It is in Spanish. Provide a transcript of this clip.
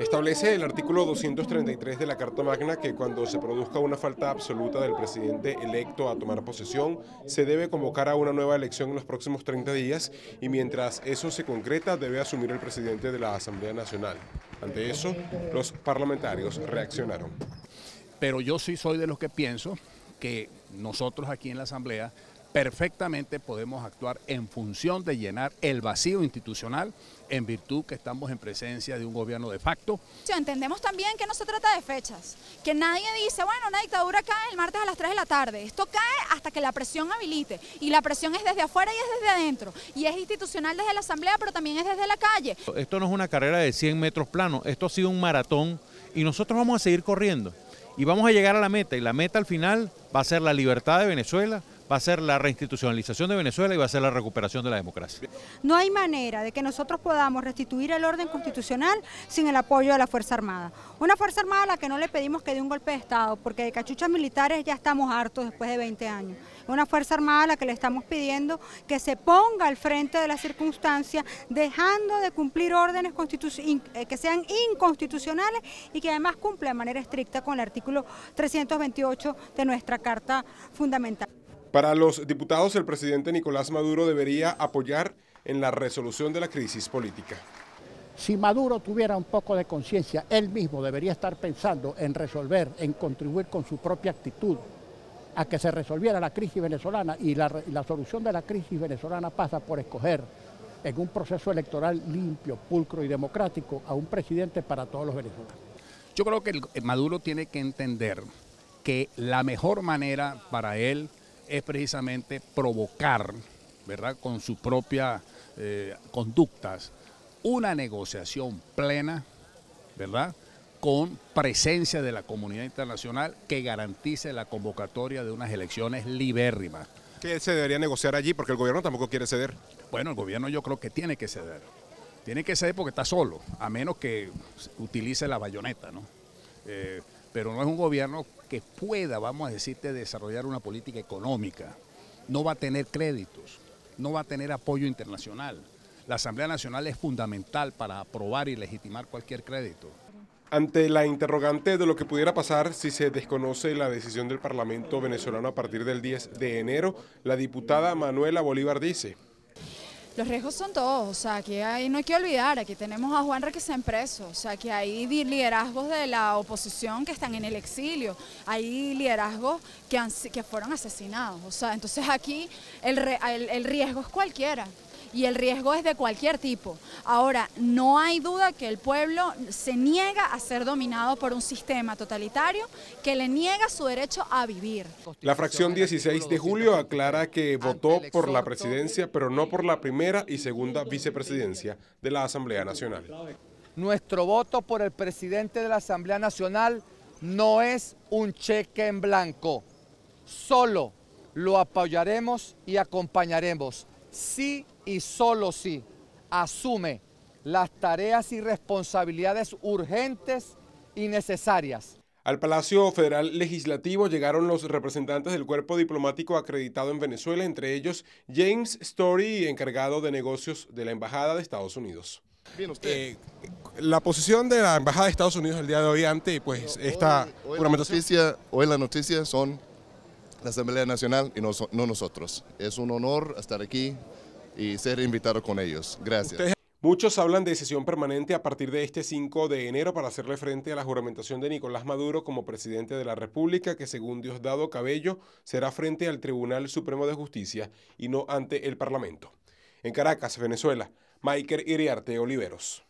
Establece el artículo 233 de la Carta Magna que cuando se produzca una falta absoluta del presidente electo a tomar posesión, se debe convocar a una nueva elección en los próximos 30 días y mientras eso se concreta debe asumir el presidente de la Asamblea Nacional. Ante eso, los parlamentarios reaccionaron. Pero yo sí soy de los que pienso que nosotros aquí en la Asamblea perfectamente podemos actuar en función de llenar el vacío institucional en virtud que estamos en presencia de un gobierno de facto. Entendemos también que no se trata de fechas, que nadie dice, bueno, una dictadura cae el martes a las 3 de la tarde. Esto cae hasta que la presión habilite y la presión es desde afuera y es desde adentro y es institucional desde la Asamblea, pero también es desde la calle. Esto no es una carrera de 100 metros planos, esto ha sido un maratón y nosotros vamos a seguir corriendo y vamos a llegar a la meta y la meta al final va a ser la libertad de Venezuela, va a ser la reinstitucionalización de Venezuela y va a ser la recuperación de la democracia. No hay manera de que nosotros podamos restituir el orden constitucional sin el apoyo de la Fuerza Armada. Una Fuerza Armada a la que no le pedimos que dé un golpe de Estado, porque de cachuchas militares ya estamos hartos después de 20 años. Una Fuerza Armada a la que le estamos pidiendo que se ponga al frente de las circunstancias, dejando de cumplir órdenes eh, que sean inconstitucionales y que además cumpla de manera estricta con el artículo 328 de nuestra Carta Fundamental. Para los diputados, el presidente Nicolás Maduro debería apoyar en la resolución de la crisis política. Si Maduro tuviera un poco de conciencia, él mismo debería estar pensando en resolver, en contribuir con su propia actitud a que se resolviera la crisis venezolana y la, la solución de la crisis venezolana pasa por escoger en un proceso electoral limpio, pulcro y democrático a un presidente para todos los venezolanos. Yo creo que Maduro tiene que entender que la mejor manera para él es precisamente provocar, ¿verdad?, con sus propias eh, conductas, una negociación plena, ¿verdad?, con presencia de la comunidad internacional que garantice la convocatoria de unas elecciones libérrimas. ¿Qué se debería negociar allí? Porque el gobierno tampoco quiere ceder. Bueno, el gobierno yo creo que tiene que ceder. Tiene que ceder porque está solo, a menos que utilice la bayoneta, ¿no? Eh, pero no es un gobierno que pueda, vamos a decirte, desarrollar una política económica. No va a tener créditos, no va a tener apoyo internacional. La Asamblea Nacional es fundamental para aprobar y legitimar cualquier crédito. Ante la interrogante de lo que pudiera pasar si se desconoce la decisión del Parlamento venezolano a partir del 10 de enero, la diputada Manuela Bolívar dice, los riesgos son todos, o sea, que hay, no hay que olvidar, aquí tenemos a Juan Requesén preso, o sea, que hay liderazgos de la oposición que están en el exilio, hay liderazgos que, que fueron asesinados, o sea, entonces aquí el, el riesgo es cualquiera y el riesgo es de cualquier tipo. Ahora, no hay duda que el pueblo se niega a ser dominado por un sistema totalitario que le niega su derecho a vivir. La fracción 16 de julio aclara que votó por la presidencia, pero no por la primera y segunda vicepresidencia de la Asamblea Nacional. Nuestro voto por el presidente de la Asamblea Nacional no es un cheque en blanco. Solo lo apoyaremos y acompañaremos sí y solo si asume las tareas y responsabilidades urgentes y necesarias. Al Palacio Federal Legislativo llegaron los representantes del cuerpo diplomático acreditado en Venezuela, entre ellos James Story, encargado de negocios de la Embajada de Estados Unidos. Bien, usted. Eh, la posición de la Embajada de Estados Unidos el día de hoy ante pues esta hoy, la noticia, hoy la noticia son la Asamblea Nacional y no, no nosotros. Es un honor estar aquí y ser invitado con ellos. Gracias. Muchos hablan de sesión permanente a partir de este 5 de enero para hacerle frente a la juramentación de Nicolás Maduro como presidente de la República, que según Diosdado Cabello será frente al Tribunal Supremo de Justicia y no ante el Parlamento. En Caracas, Venezuela, Maiker Iriarte Oliveros.